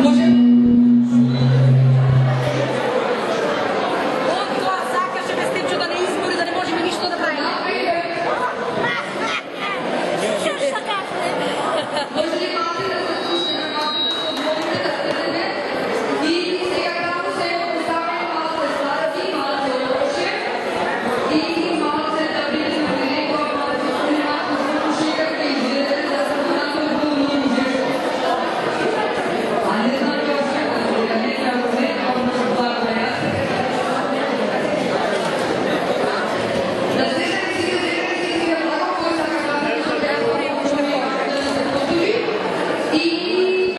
안 거지?